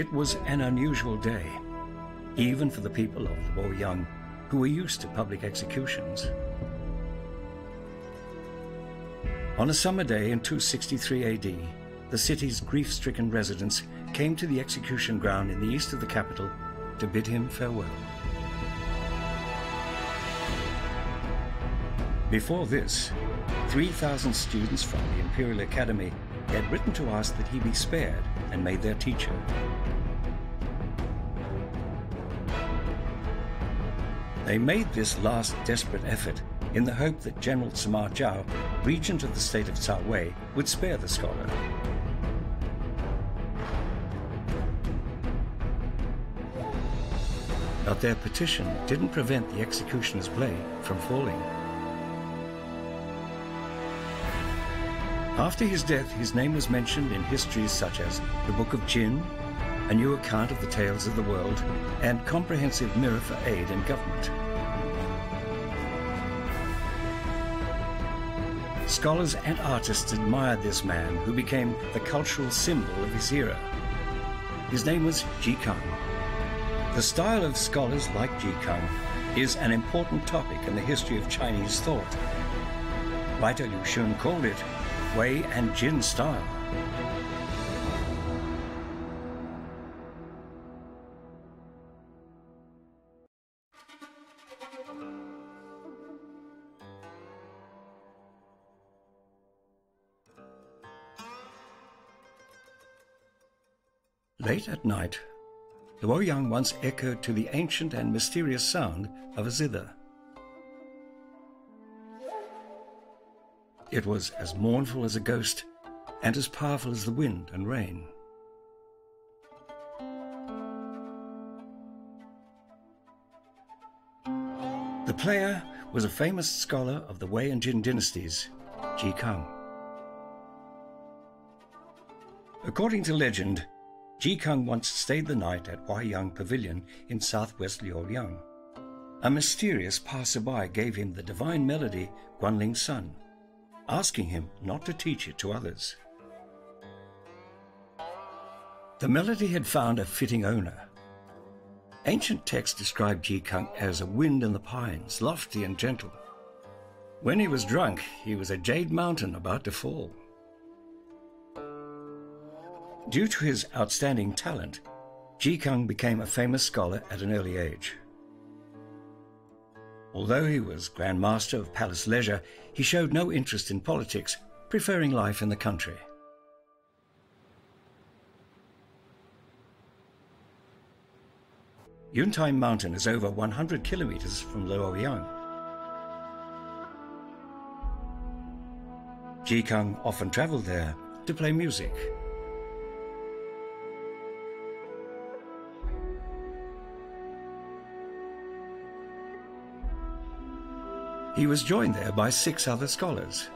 It was an unusual day, even for the people of Luoyang, who were used to public executions. On a summer day in 263 AD, the city's grief-stricken residents came to the execution ground in the east of the capital to bid him farewell. Before this, 3,000 students from the Imperial Academy had written to ask that he be spared and made their teacher. They made this last desperate effort in the hope that General Sima Zhao, regent of the state of Cao Wei, would spare the scholar. But their petition didn't prevent the executioner's blade from falling. After his death, his name was mentioned in histories such as the Book of Jin, a new account of the tales of the world, and comprehensive mirror for aid in government. Scholars and artists admired this man who became the cultural symbol of his era. His name was Ji Kang. The style of scholars like Ji Kang is an important topic in the history of Chinese thought. Writer Lu Xun called it Wei and Jin style. Late at night, Luoyang once echoed to the ancient and mysterious sound of a zither. It was as mournful as a ghost and as powerful as the wind and rain. The player was a famous scholar of the Wei and Jin dynasties, Ji Kang. According to legend, Ji Kang once stayed the night at Huayang Pavilion in southwest Luoyang. A mysterious passerby gave him the divine melody Guangling San, asking him not to teach it to others. The melody had found a fitting owner. Ancient texts describe Ji Kang as a wind in the pines, lofty and gentle. When he was drunk, he was a jade mountain about to fall. Due to his outstanding talent, Ji Kang became a famous scholar at an early age. Although he was Grand Master of Palace Leisure, he showed no interest in politics, preferring life in the country. Yuntai Mountain is over 100 kilometers from Luoyang. Ji Kang often traveled there to play music. He was joined there by six other scholars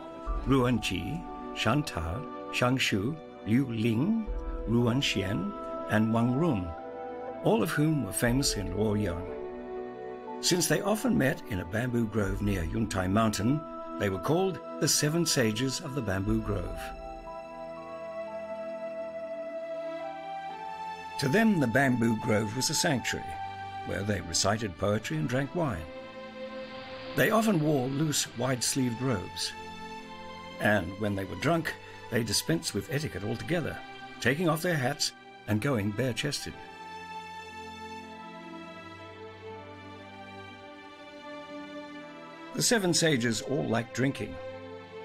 Ruan Ji, Shan Tao, Xiang Xiu, Liu Ling, Ruan Xian, and Wang Rong, all of whom were famous in Luoyang. Since they often met in a bamboo grove near Yuntai Mountain, they were called the Seven Sages of the Bamboo Grove. To them, the bamboo grove was a sanctuary, where they recited poetry and drank wine. They often wore loose, wide-sleeved robes. And when they were drunk, they dispensed with etiquette altogether, taking off their hats and going bare-chested. The seven sages all liked drinking,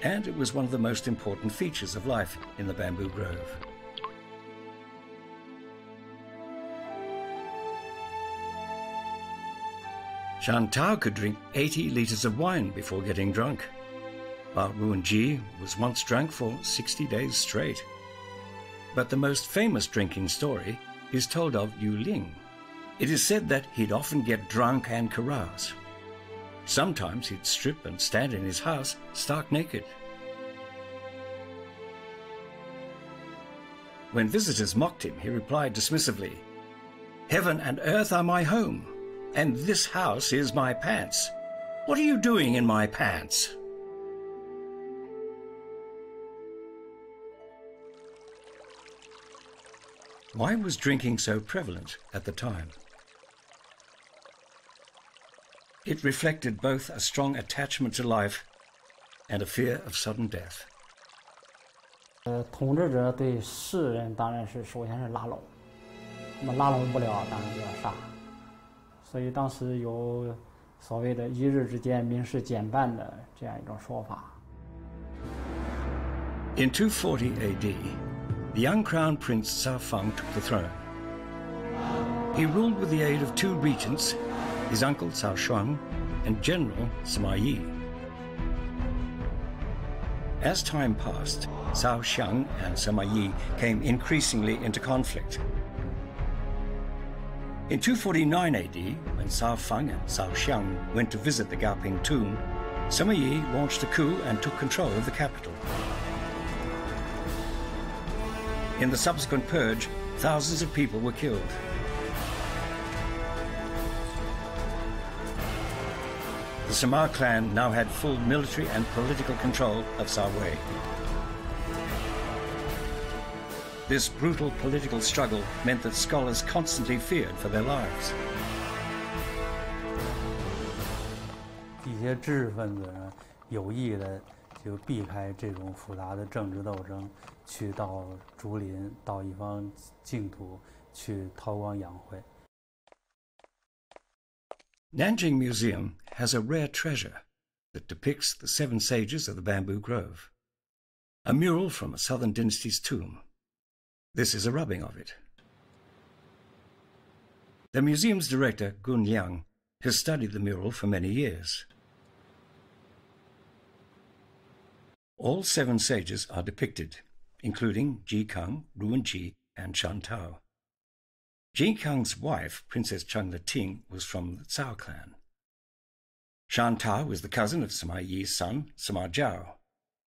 and it was one of the most important features of life in the bamboo grove. Shan Tao could drink 80 liters of wine before getting drunk, while Ruan Ji was once drunk for 60 days straight. But the most famous drinking story is told of Liu Ling. It is said that he'd often get drunk and carouse. Sometimes he'd strip and stand in his house stark naked. When visitors mocked him, he replied dismissively, Heaven and earth are my home and this house is my pants. What are you doing in my pants? Why was drinking so prevalent at the time? It reflected both a strong attachment to life and a fear of sudden death. 呃，统治者对士人当然是首先是拉拢，那么拉拢不了，当然就要杀。 所以当时有所谓的“一日之间，民事减半”的这样一种说法。In 240 AD, the young crown prince Cao Fang took the throne. He ruled with the aid of two regents, his uncle Cao Shuang and General Sima Yi. As time passed, Cao Shuang and Sima Yi came increasingly into conflict. In 249 AD, when Cao Fang and Cao Shuang went to visit the Gaoping tomb, Sima Yi launched a coup and took control of the capital. In the subsequent purge, thousands of people were killed. The Sima clan now had full military and political control of Wei. This brutal political struggle meant that scholars constantly feared for their lives. 一些知识分子呢，有意的就避开这种复杂的政治斗争，去到竹林，到一方净土去韬光养晦。Nanjing Museum has a rare treasure that depicts the seven sages of the bamboo grove. A mural from a southern dynasty's tomb. This is a rubbing of it. The museum's director, Gong Liang, has studied the mural for many years. All seven sages are depicted, including Ji Kang, Ruan Ji, and Shan Tao. Ji Kang's wife, Princess Changle Ting, was from the Cao clan. Shan Tao was the cousin of Sima Yi's son, Sima Zhao,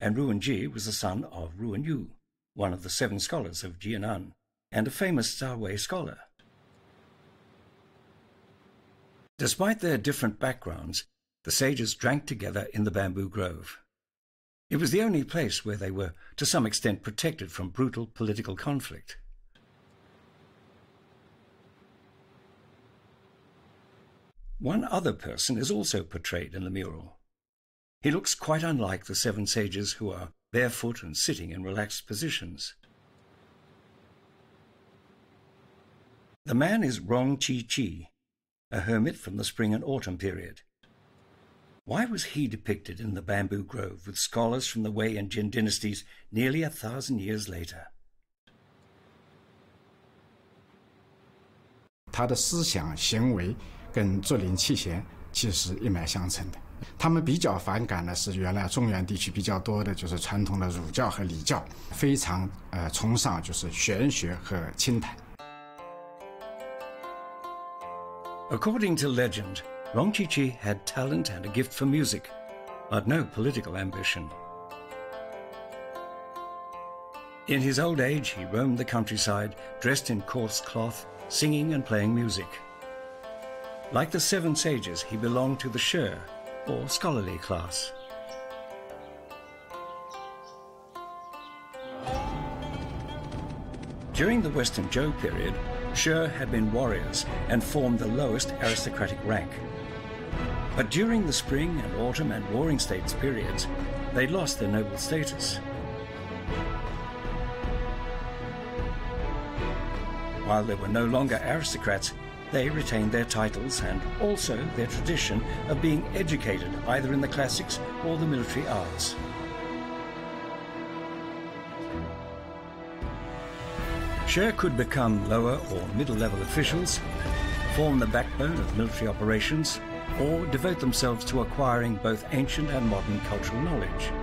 and Ruan Ji was the son of Ruan Yu, one of the seven scholars of Jianan, and a famous Wei scholar. Despite their different backgrounds, the sages drank together in the bamboo grove. It was the only place where they were, to some extent, protected from brutal political conflict. One other person is also portrayed in the mural. He looks quite unlike the seven sages who are barefoot and sitting in relaxed positions. The man is Rong Qiqi, a hermit from the spring and autumn period. Why was he depicted in the bamboo grove with scholars from the Wei and Jin dynasties nearly a thousand years later? 他的思想、行为跟竹林七贤其实一脉相承的。他们比较反感的是原来中原地区比较多的就是传统的儒教和礼教，非常呃崇尚就是玄学和清谈。According to legend, Rongqiqi had talent and a gift for music, but no political ambition. In his old age, he roamed the countryside, dressed in coarse cloth, singing and playing music. Like the seven sages, he belonged to the She, or scholarly class. During the Western Zhou period, Shi had been warriors and formed the lowest aristocratic rank. But during the spring and autumn and warring states periods, they lost their noble status. While they were no longer aristocrats, they retained their titles and also their tradition of being educated either in the classics or the military arts. Shi could become lower or middle level officials, form the backbone of military operations, or devote themselves to acquiring both ancient and modern cultural knowledge.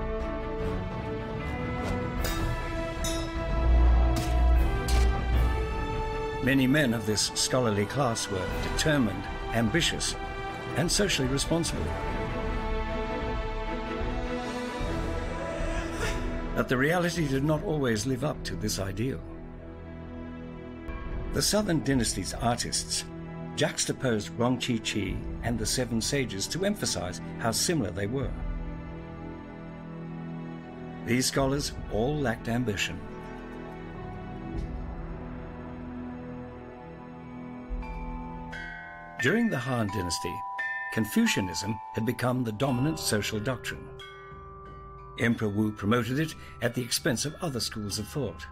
Many men of this scholarly class were determined, ambitious, and socially responsible. But the reality did not always live up to this ideal. The Southern Dynasty's artists juxtaposed Rong Qiqi and the Seven Sages to emphasize how similar they were. These scholars all lacked ambition. During the Han Dynasty, Confucianism had become the dominant social doctrine. Emperor Wu promoted it at the expense of other schools of thought.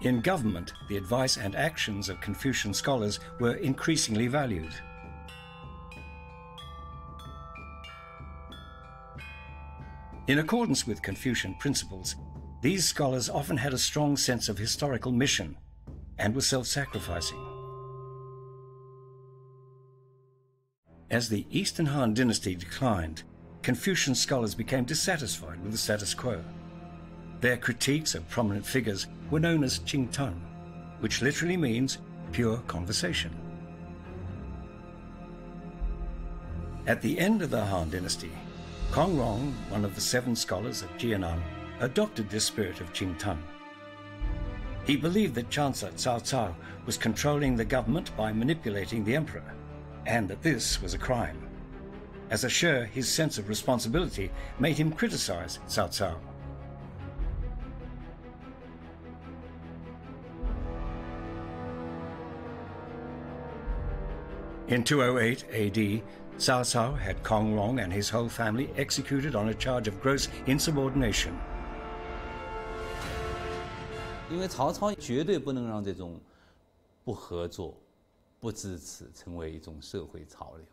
In government, the advice and actions of Confucian scholars were increasingly valued. In accordance with Confucian principles, these scholars often had a strong sense of historical mission and were self sacrificing. As the Eastern Han dynasty declined, Confucian scholars became dissatisfied with the status quo. Their critiques of prominent figures were known as Qingtan, which literally means pure conversation. At the end of the Han dynasty, Kong Rong, one of the seven scholars of Jianan, adopted this spirit of Qingtan. He believed that Chancellor Cao Cao was controlling the government by manipulating the emperor, and that this was a crime. As a Shi, his sense of responsibility made him criticize Cao Cao. In 208 AD, Cao Cao had Kong Rong and his whole family executed on a charge of gross insubordination. 因为曹操绝对不能让这种不合作不支持成为一种社会潮流，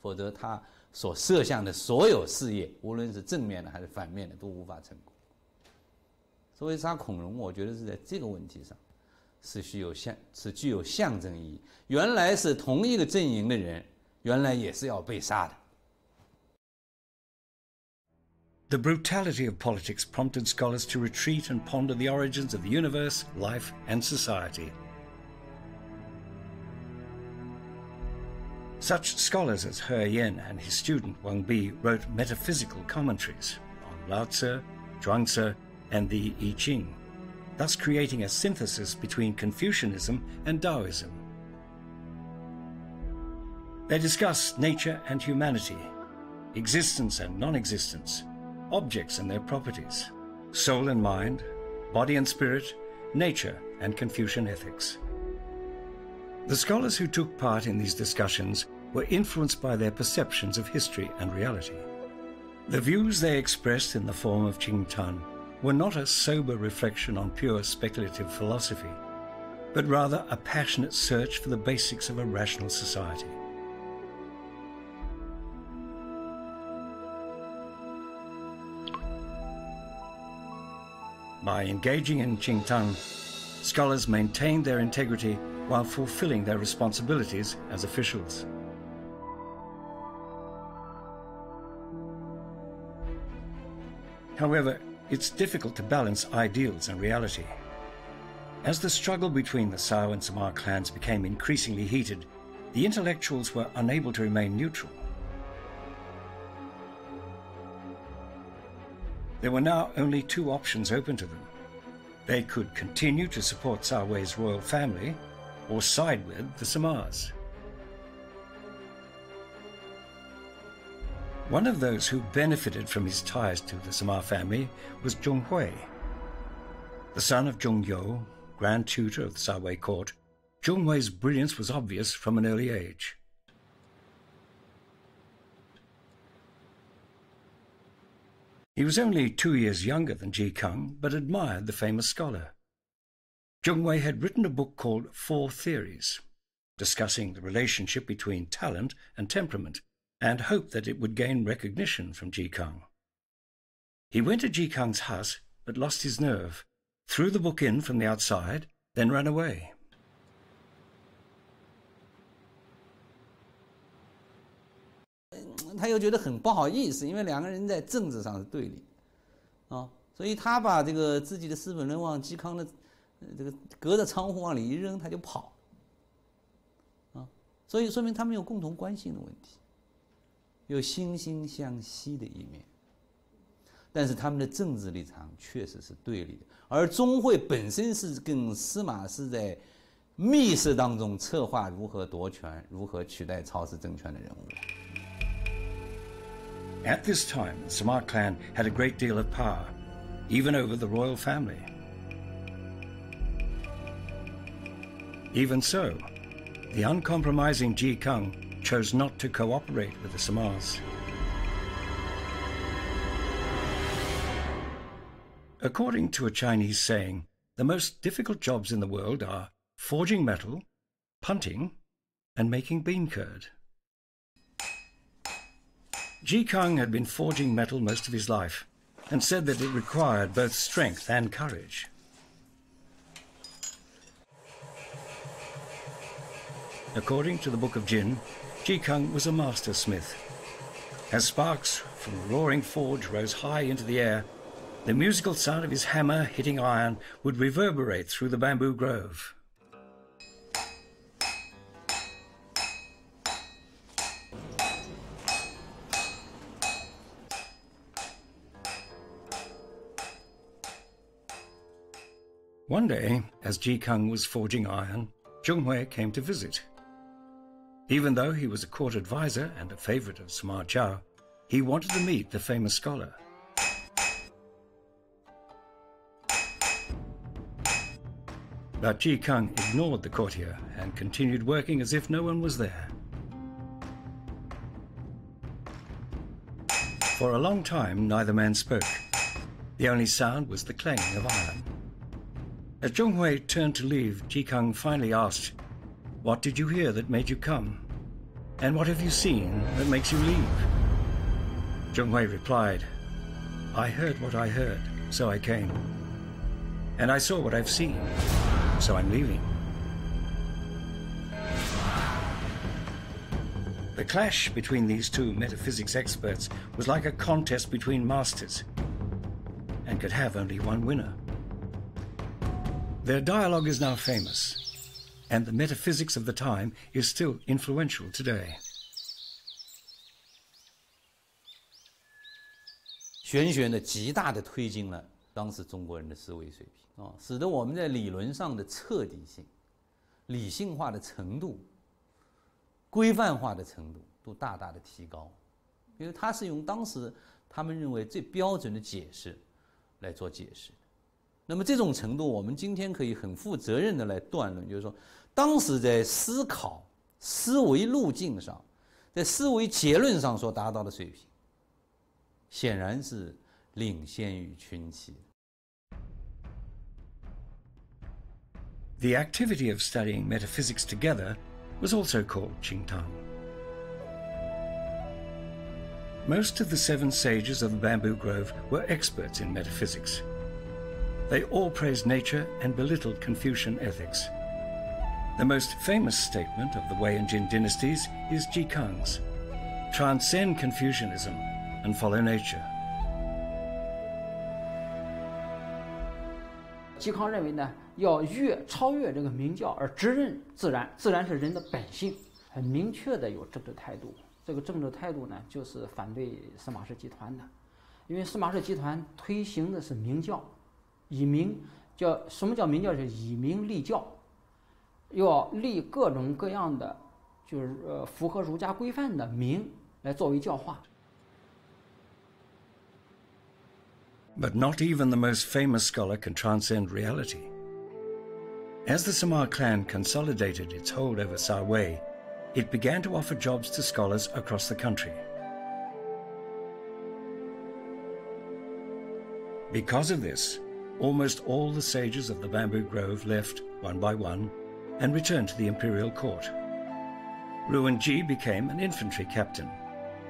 否则他所设想的所有事业，无论是正面的还是反面的，都无法成功。所以杀孔融，我觉得是在这个问题上。是具有象是具有象征意义。原来是同一个阵营的人，原来也是要被杀的。The brutality of politics prompted scholars to retreat and ponder the origins of the universe, life, and society. Such scholars as He Yan and his student Wang Bi wrote metaphysical commentaries on Lao Tzu, Zhuangzi, and the I Ching thus creating a synthesis between Confucianism and Taoism. They discuss nature and humanity, existence and non existence, objects and their properties, soul and mind, body and spirit, nature and Confucian ethics. The scholars who took part in these discussions were influenced by their perceptions of history and reality. The views they expressed in the form of Tan were not a sober reflection on pure speculative philosophy, but rather a passionate search for the basics of a rational society. By engaging in Qingtan, scholars maintained their integrity while fulfilling their responsibilities as officials. However, it's difficult to balance ideals and reality. As the struggle between the Cao and Sima clans became increasingly heated, the intellectuals were unable to remain neutral. There were now only two options open to them. They could continue to support Cao Wei's royal family or side with the Simas. One of those who benefited from his ties to the Sima family was Zhong Hui. The son of Zhong You, grand tutor of the Cao Wei court, Zhong Hui's brilliance was obvious from an early age. He was only two years younger than Ji Kang, but admired the famous scholar. Zhong Hui had written a book called Four Theories, discussing the relationship between talent and temperament and hoped that it would gain recognition from Ji Kang. He went to Ji Kang's house, but lost his nerve, threw the book in from the outside, then ran away. 他又觉得很不好意思，因为两个人在政治上是对立，啊，所以他把这个自己的四本论往嵇康的这个隔着窗户往里一扔，他就跑，啊，所以说明他们有共同关心的问题。有惺惺相惜的一面，但是他们的政治立场确实是对立的。而钟会本身是跟司马是在密室当中策划如何夺权、如何取代曹氏政权的人物。At this time, the Samar clan had a great deal of power, even over the royal family. Even so, the uncompromising Ji Kung chose not to cooperate with the Simas. According to a Chinese saying, the most difficult jobs in the world are forging metal, punting, and making bean curd. Ji Kang had been forging metal most of his life and said that it required both strength and courage. According to the Book of Jin, Ji Kang was a master smith. As sparks from the roaring forge rose high into the air, the musical sound of his hammer hitting iron would reverberate through the bamboo grove. One day, as Ji Kang was forging iron, Zhong Hui came to visit. Even though he was a court adviser and a favorite of Sima Zhao, he wanted to meet the famous scholar. But Ji Kang ignored the courtier and continued working as if no one was there. For a long time, neither man spoke. The only sound was the clanging of iron. As Zhong Hui turned to leave, Ji Kang finally asked, What did you hear that made you come? And what have you seen that makes you leave? Zhong Hui replied, I heard what I heard, so I came. And I saw what I've seen, so I'm leaving. The clash between these two metaphysics experts was like a contest between masters and could have only one winner. Their dialogue is now famous, and the metaphysics of the time is still influential today. 玄学呢，极大的推进了当时中国人的思维水平啊，使得我们在理论上的彻底性、理性化的程度、规范化的程度都大大的提高，因为它是用当时他们认为最标准的解释来做解释。 the activity of studying metaphysics together was also called Qingtan. Most of the seven sages of the bamboo grove were experts in metaphysics. They all praised nature and belittled Confucian ethics. The most famous statement of the Wei and Jin dynasties is Ji Kung's transcend Confucianism and follow nature. 嵇康认为呢，要越超越这个明教而直认自然，自然是人的本性，很明确的有政治态度。这个政治态度呢，就是反对司马氏集团的，因为司马氏集团推行的是明教。 but not even the most famous scholar can transcend reality. As the Sima clan consolidated its hold over Cao Wei, it began to offer jobs to scholars across the country. Because of this, almost all the sages of the bamboo grove left one by one and returned to the imperial court. Ruan Ji became an infantry captain,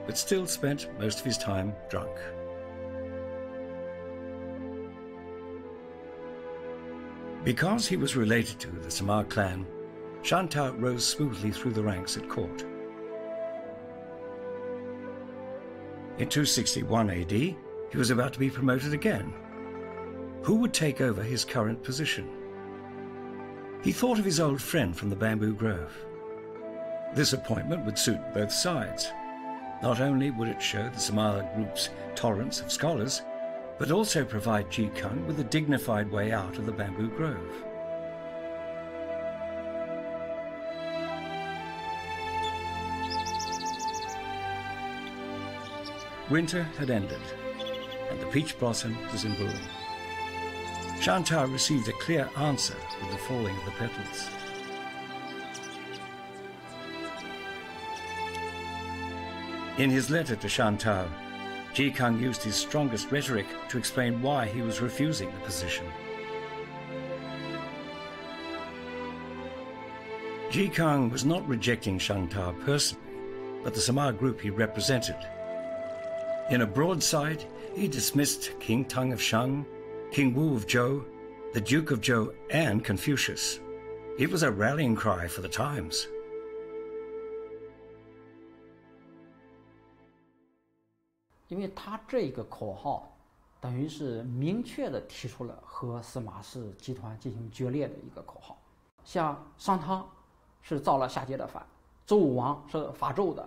but still spent most of his time drunk. Because he was related to the Sima clan, Shan Tao rose smoothly through the ranks at court. In 261 AD, he was about to be promoted again who would take over his current position? He thought of his old friend from the bamboo grove. This appointment would suit both sides. Not only would it show the Sima group's tolerance of scholars, but also provide Ji Kang with a dignified way out of the bamboo grove. Winter had ended, and the peach blossom was in bloom. Shan Tao received a clear answer with the falling of the petals. In his letter to Shan Tao, Ji Kang used his strongest rhetoric to explain why he was refusing the position. Ji Kang was not rejecting Shan Tao personally, but the Sima group he represented. In a broadside, he dismissed King Tang of Shang, King Wu of Zhou, the Duke of Zhou, and Confucius. It was a rallying cry for the times. 因为他这个口号，等于是明确的提出了和司马氏集团进行决裂的一个口号。像商汤是造了夏桀的反，周武王是伐纣的，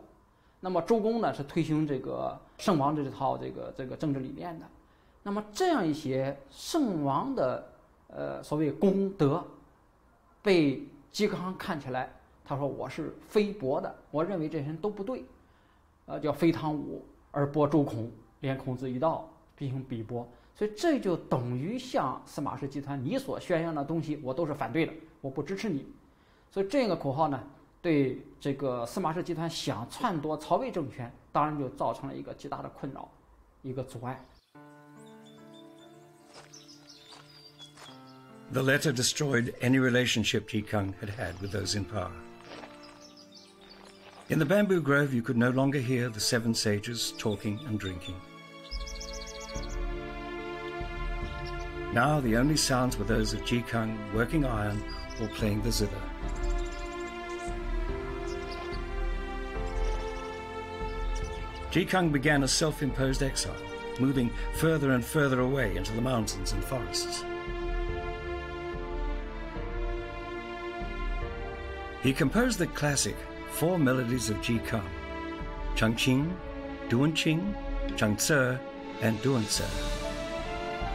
那么周公呢是推行这个圣王这套这个这个政治理念的。那么这样一些圣王的呃所谓功德，被嵇康看起来，他说我是非薄的，我认为这些人都不对，呃叫非汤武。而薄周孔，连孔子一道进行比驳，所以这就等于向司马氏集团你所宣扬的东西，我都是反对的，我不支持你。所以这个口号呢，对这个司马氏集团想篡夺曹魏政权，当然就造成了一个极大的困扰，一个阻碍。The letter destroyed any relationship Ji Kang had had with those in power. In the bamboo grove, you could no longer hear the seven sages talking and drinking. Now the only sounds were those of Ji Kang working iron or playing the zither. Ji Kang began a self-imposed exile, moving further and further away into the mountains and forests. He composed the classic four melodies of Ji Kang, Changqing, Duanqing, Zhangce, and Duanze.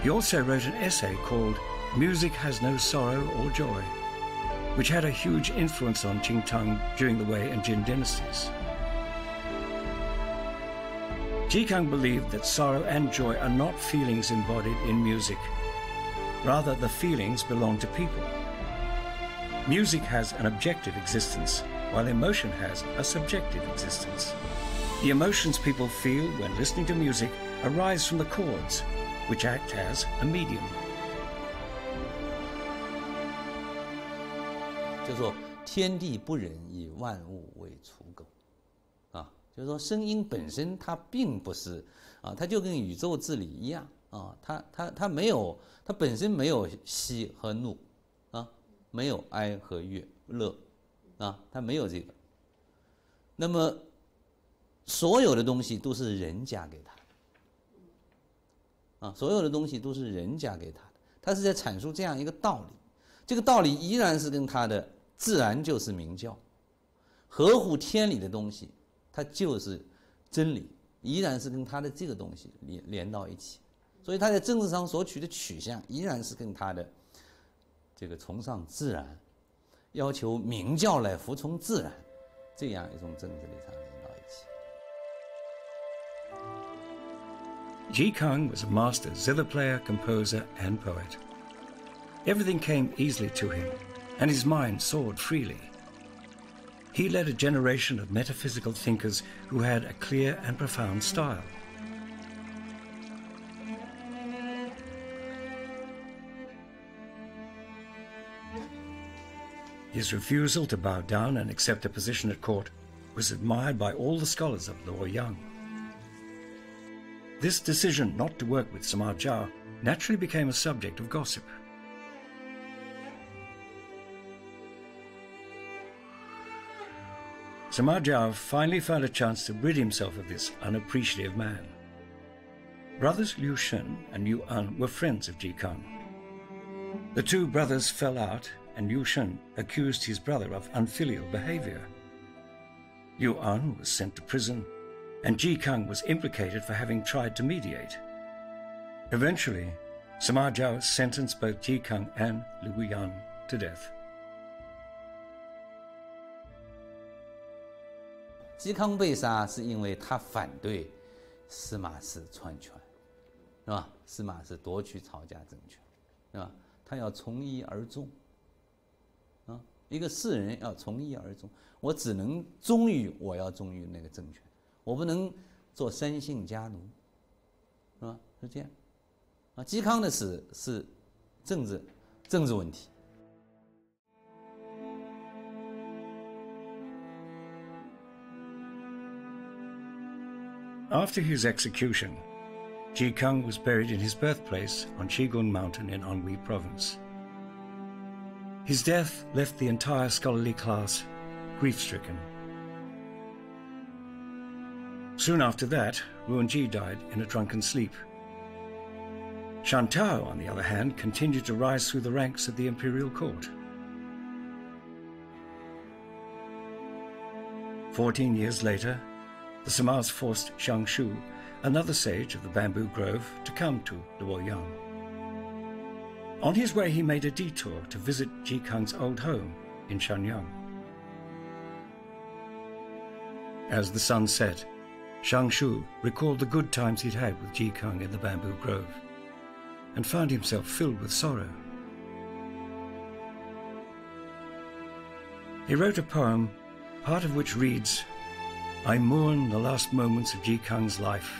He also wrote an essay called Music Has No Sorrow or Joy, which had a huge influence on Qingtan during the Wei and Jin dynasties. Ji Kang believed that sorrow and joy are not feelings embodied in music. Rather, the feelings belong to people. Music has an objective existence, while emotion has a subjective existence. The emotions people feel when listening to music arise from the chords, which act as a medium. 就说天地不仁，以万物为刍狗，啊，就是说声音本身它并不是啊，它就跟宇宙治理一样啊，它它它没有，它本身没有喜和怒，啊， 没有哀和悦乐。啊，他没有这个。那么，所有的东西都是人加给他，啊，所有的东西都是人加给他的。他是在阐述这样一个道理，这个道理依然是跟他的自然就是明教，合乎天理的东西，它就是真理，依然是跟他的这个东西连连到一起。所以他在政治上所取的取向，依然是跟他的 这个崇尚自然。要求明教来服从自然，这样一种政治立场连到一起。Ji Kang was a master zither player, composer, and poet. Everything came easily to him, and his mind soared freely. He led a generation of metaphysical thinkers who had a clear and profound style. His refusal to bow down and accept a position at court was admired by all the scholars of Luoyang. This decision not to work with Sima Zhao naturally became a subject of gossip. Sima Zhao finally found a chance to rid himself of this unappreciative man. Brothers Liu Shen and Liu An were friends of Ji Kang. The two brothers fell out and Liu Shen accused his brother of unfilial behavior. Liu An was sent to prison, and Ji Kang was implicated for having tried to mediate. Eventually, Sima Zhao sentenced both Ji Kang and Liu Yan to death. 嵇康被杀是因为他反对司马氏篡权，是吧？司马氏夺取曹家政权，是吧？他要从一而终。 一个世人要从一而终，我只能忠于我要忠于那个政权，我不能做三姓家奴，是吧？是这样。啊，嵇康的死是政治政治问题。After his execution, Ji Kung was buried in his birthplace on Chigun Mountain in Anhui Province. His death left the entire scholarly class grief stricken. Soon after that, Ruanji died in a drunken sleep. Shan Tao, on the other hand, continued to rise through the ranks at the imperial court. Fourteen years later, the Simas forced Xiang Xiu, another sage of the bamboo grove, to come to Luoyang. On his way, he made a detour to visit Ji Kang's old home in Shanyang. As the sun set, Xiang Xiu recalled the good times he'd had with Ji Kang in the bamboo grove and found himself filled with sorrow. He wrote a poem, part of which reads, I mourn the last moments of Ji Kang's life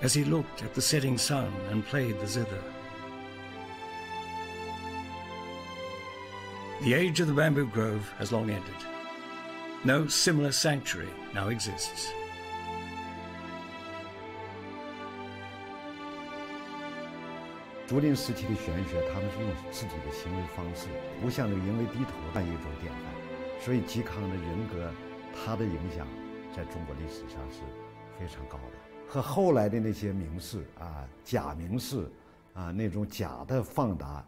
as he looked at the setting sun and played the zither. The age of the bamboo grove has long ended. No similar sanctuary now exists. 竹林时期的玄学，他们是用自己的行为方式，不向这个淫为低头的一种典范。所以嵇康的人格，他的影响在中国历史上是非常高的。和后来的那些名士啊，假名士啊，那种假的放达，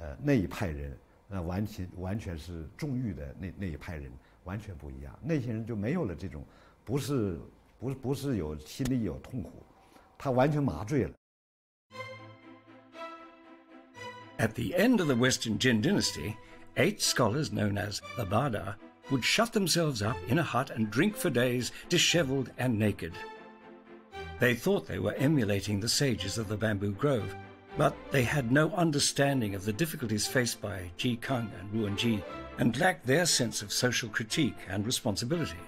呃，那一派人， 那完全完全是重欲的那那一派人，完全不一样。那些人就没有了这种，不是不是不是有心里有痛苦，他完全麻醉了。At the end of the Western Jin dynasty, eight scholars known as the Bada would shut themselves up in a hut and drink for days, disheveled and naked. They thought they were emulating the sages of the bamboo grove, but they had no understanding of the difficulties faced by Ji Kang and Ruan Ji and lacked their sense of social critique and responsibility.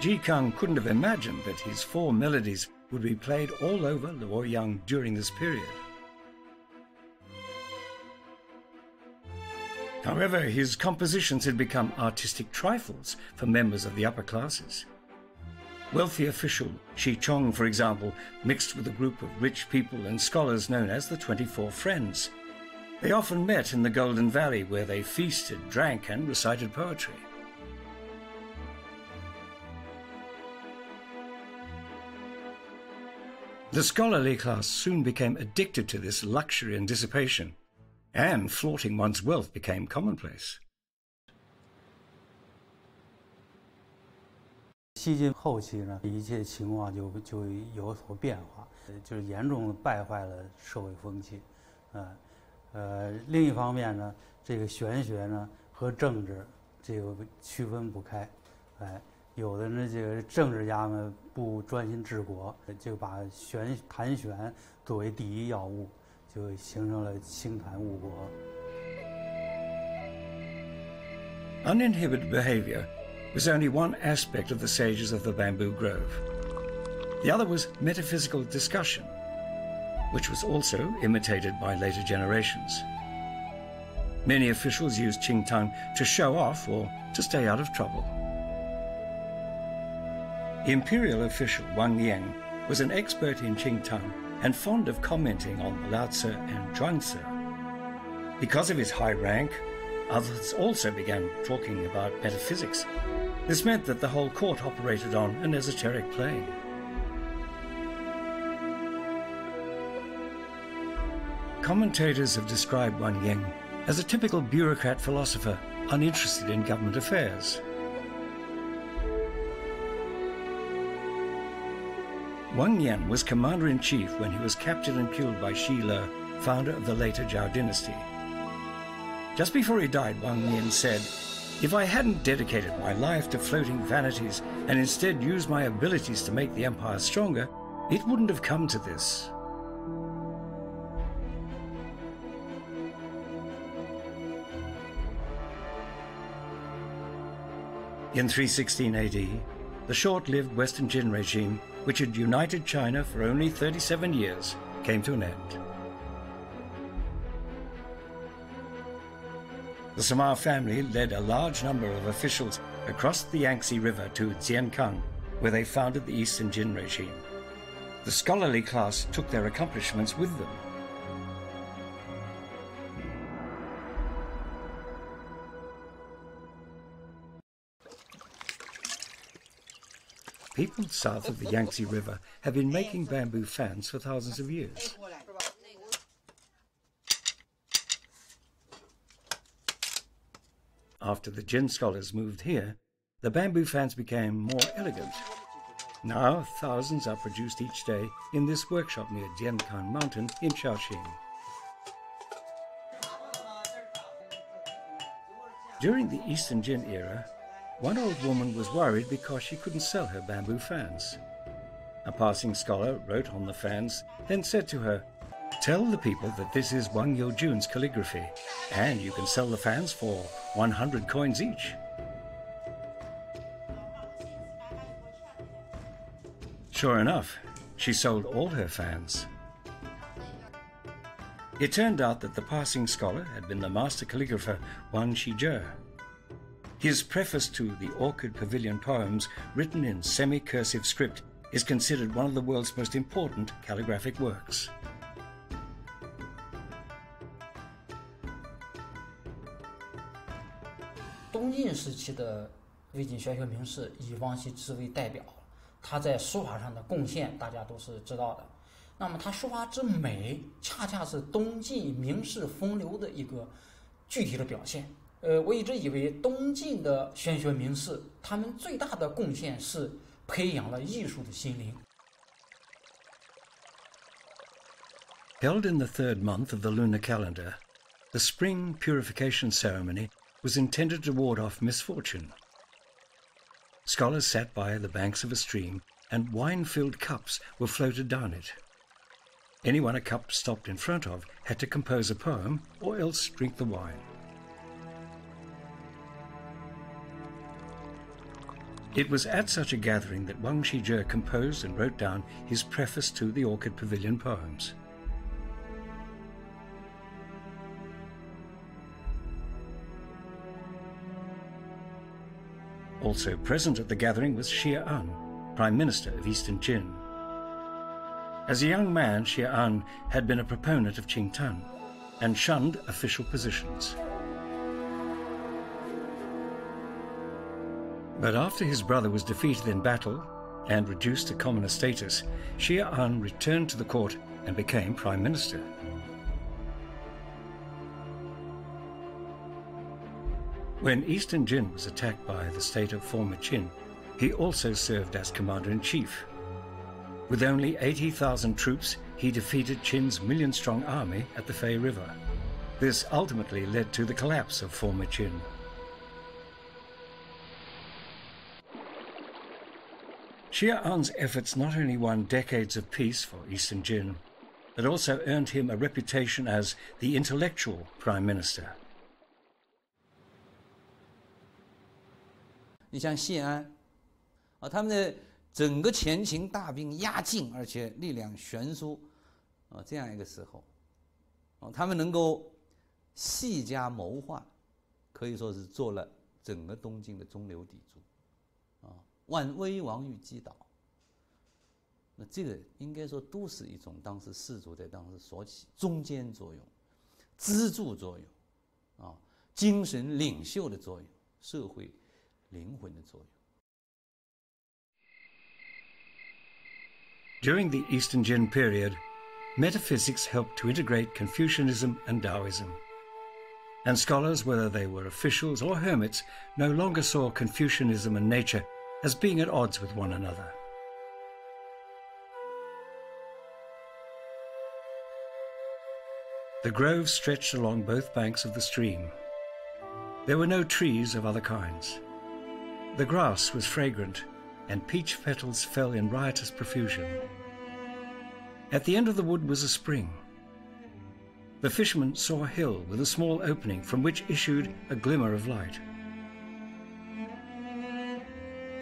Ji Kang couldn't have imagined that his four melodies would be played all over Luoyang during this period. However, his compositions had become artistic trifles for members of the upper classes. Wealthy official Shi Chong, for example, mixed with a group of rich people and scholars known as the 24 Friends. They often met in the Golden Valley where they feasted, drank, and recited poetry. The scholarly class soon became addicted to this luxury and dissipation, and flaunting one's wealth became commonplace. 西晋后期呢，一切情况就就有所变化，就是严重的败坏了社会风气，啊，呃，另一方面呢，这个玄学呢和政治这个区分不开，哎。有的呢，这个政治家们不专心治国，就把玄谈玄作为第一要务，Uninhibited behavior was only one aspect of the sages of the bamboo grove. The other was metaphysical discussion, which was also imitated by later generations. Many officials used Qingtan to show off or to stay out of trouble. Imperial official Wang Yan was an expert in Qingtan and fond of commenting on Lao Tzu and Zhuangzi. Because of his high rank, others also began talking about metaphysics. This meant that the whole court operated on an esoteric plane. Commentators have described Wang Yan as a typical bureaucrat philosopher uninterested in government affairs. Wang Yan was commander in chief when he was captured and killed by Shi Le, founder of the later Zhao dynasty. Just before he died, Wang Yan said, If I hadn't dedicated my life to floating vanities and instead used my abilities to make the empire stronger, it wouldn't have come to this. In 316 AD, the short-lived Western Jin regime, which had united China for only 37 years, came to an end. The Sima family led a large number of officials across the Yangtze River to Jiankang, where they founded the Eastern Jin regime. The scholarly class took their accomplishments with them. People south of the Yangtze River have been making bamboo fans for thousands of years. After the Jin scholars moved here, the bamboo fans became more elegant. Now, thousands are produced each day in this workshop near Jiankan Mountain in Shaoxing. During the Eastern Jin era, one old woman was worried because she couldn't sell her bamboo fans. A passing scholar wrote on the fans, then said to her, Tell the people that this is Wang Youjun's calligraphy, and you can sell the fans for 100 coins each. Sure enough, she sold all her fans. It turned out that the passing scholar had been the master calligrapher Wang Xizhi. His preface to the Orchid Pavilion poems, written in semi cursive script, is considered one of the world's most important calligraphic works. 东晋时期的魏晋玄学名士以王羲之为代表，他在书法上的贡献大家都是知道的。那么他书法之美，恰恰是东晋名士风流的一个具体的表现。 呃，我一直以为东晋的玄学名士，他们最大的贡献是培养了艺术的心灵。Held in the third month of the lunar calendar, the spring purification ceremony was intended to ward off misfortune. Scholars sat by the banks of a stream, and wine filled cups were floated down it. Anyone a cup stopped in front of had to compose a poem or else drink the wine. It was at such a gathering that Wang Xizhi composed and wrote down his preface to the Orchid Pavilion poems. Also present at the gathering was Xie An, Prime Minister of Eastern Jin. As a young man, Xie An had been a proponent of Qingtan and shunned official positions. But after his brother was defeated in battle and reduced to commoner status, Xie An returned to the court and became prime minister. When Eastern Jin was attacked by the state of former Qin, he also served as commander-in-chief. With only 80,000 troops, he defeated Qin's million-strong army at the Fei River. This ultimately led to the collapse of former Qin. Shia An's efforts not only won decades of peace for Eastern Jin, but also earned him a reputation as the intellectual prime minister. 你像谢安，啊，他们的整个前秦大兵压境，而且力量悬殊，啊，这样一个时候，啊，他们能够细加谋划，可以说是做了整个东晋的中流砥柱，万危亡于击倒。那这个应该说都是一种当时士族在当时所起中坚作用、支柱作用，啊，精神领袖的作用，社会灵魂的作用。During the Eastern Jin period, metaphysics helped to integrate Confucianism and Taoism. And scholars, whether they were officials or hermits, no longer saw Confucianism and nature as being at odds with one another. The groves stretched along both banks of the stream. There were no trees of other kinds. The grass was fragrant, and peach petals fell in riotous profusion. At the end of the wood was a spring. The fisherman saw a hill with a small opening from which issued a glimmer of light.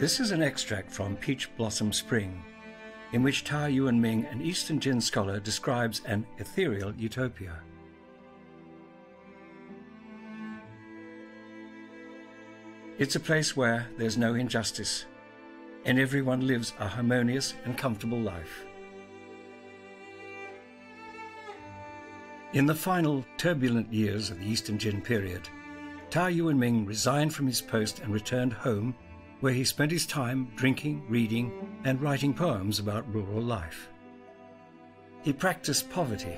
This is an extract from Peach Blossom Spring, in which Tao Yuan Ming, an Eastern Jin scholar, describes an ethereal utopia. It's a place where there's no injustice, and everyone lives a harmonious and comfortable life. In the final turbulent years of the Eastern Jin period, Tao Yuan Ming resigned from his post and returned home, where he spent his time drinking, reading, and writing poems about rural life. He practiced poverty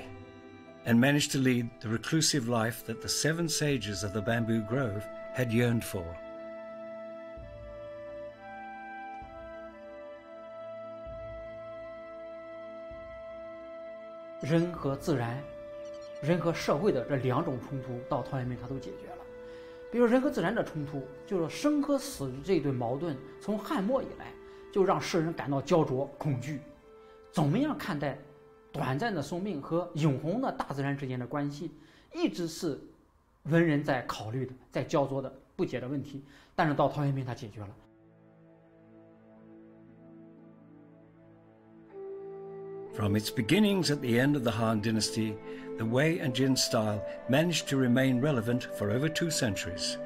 and managed to lead the reclusive life that the seven sages of the bamboo grove had yearned for. 人和自然、人和社会的这两种冲突，到陶渊明他都解决了。 比如人和自然的冲突，就是生和死这一对矛盾，从汉末以来就让世人感到焦灼、恐惧。怎么样看待短暂的生命和永恒的大自然之间的关系，一直是文人在考虑的、在焦灼的、不解的问题。但是到陶渊明他解决了。From its beginnings at the end of the Han Dynasty, the Wei and Jin style managed to remain relevant for over two centuries.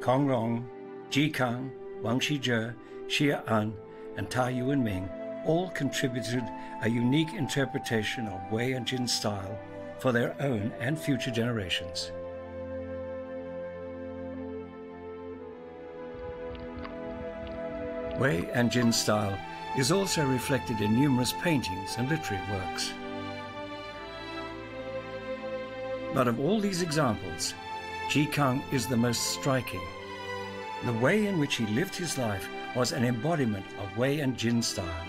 Kong Rong, Ji Kang, Wang Xizhi, Xie An, and Tao Yuan Ming all contributed a unique interpretation of Wei and Jin style for their own and future generations. Wei and Jin style is also reflected in numerous paintings and literary works. But of all these examples, Ji Kang is the most striking. The way in which he lived his life was an embodiment of Wei and Jin style.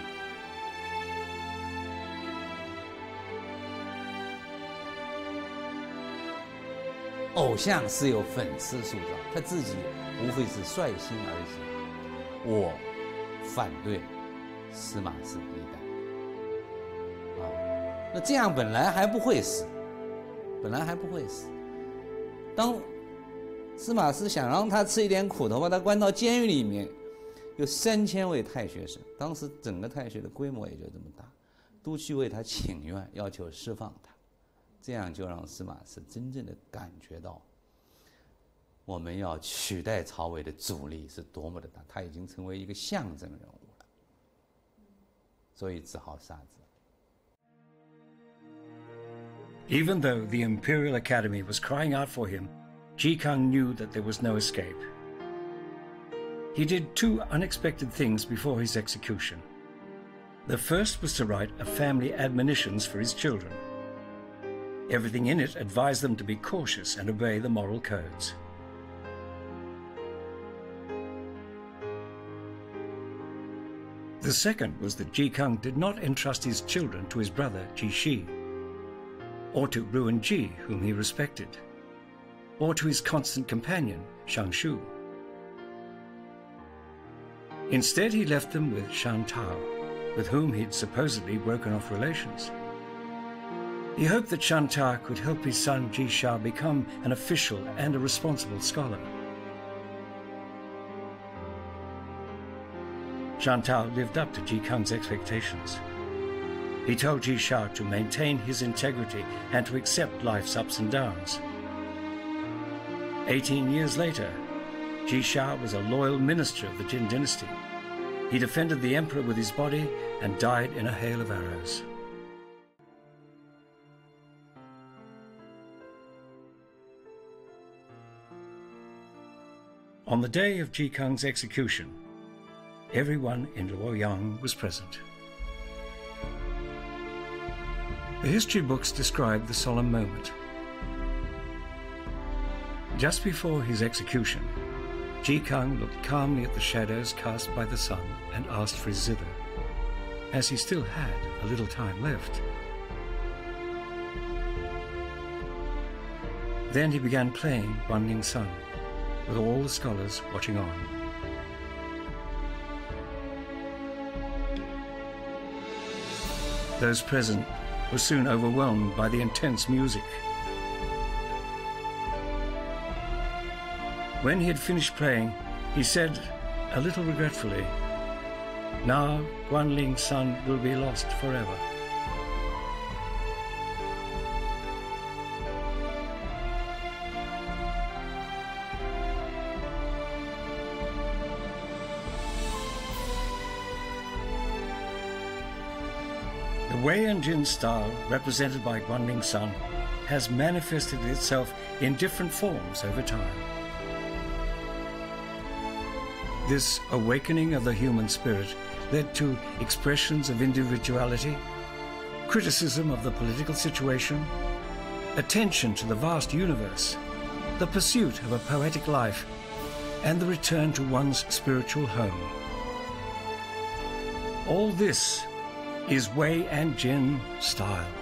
司马氏一代啊，那这样本来还不会死，本来还不会死。当司马师想让他吃一点苦头，把他关到监狱里面，有三千位太学生，当时整个太学的规模也就这么大，都去为他请愿，要求释放他。这样就让司马师真正的感觉到，我们要取代曹魏的阻力是多么的大，他已经成为一个象征人物，所以只好杀之。 Even though the Imperial Academy was crying out for him, Ji Kang knew that there was no escape. He did two unexpected things before his execution. The first was to write a family admonitions for his children. Everything in it advised them to be cautious and obey the moral codes. The second was that Ji Kang did not entrust his children to his brother Ji Shi, or to Ruan Ji, whom he respected, or to his constant companion Xiang Xiu. Instead, he left them with Shan Tao, with whom he'd supposedly broken off relations. He hoped that Shan Tao could help his son Ji Shao become an official and a responsible scholar. Shan Tao lived up to Ji Kang's expectations. He told Ji Shao to maintain his integrity and to accept life's ups and downs. Eighteen years later, Ji Shao was a loyal minister of the Jin dynasty. He defended the emperor with his body and died in a hail of arrows. On the day of Ji Kang's execution, everyone in Luoyang was present. The history books describe the solemn moment. Just before his execution, Ji Kang looked calmly at the shadows cast by the sun and asked for his zither, as he still had a little time left. Then he began playing Guangling San, with all the scholars watching on. Those present were soon overwhelmed by the intense music. When he had finished playing, he said, a little regretfully, Now Guangling San will be lost forever. And Jin style, represented by Guangling San, has manifested itself in different forms over time. This awakening of the human spirit led to expressions of individuality, criticism of the political situation, attention to the vast universe, the pursuit of a poetic life, and the return to one's spiritual home. All this is Wei and Jin style.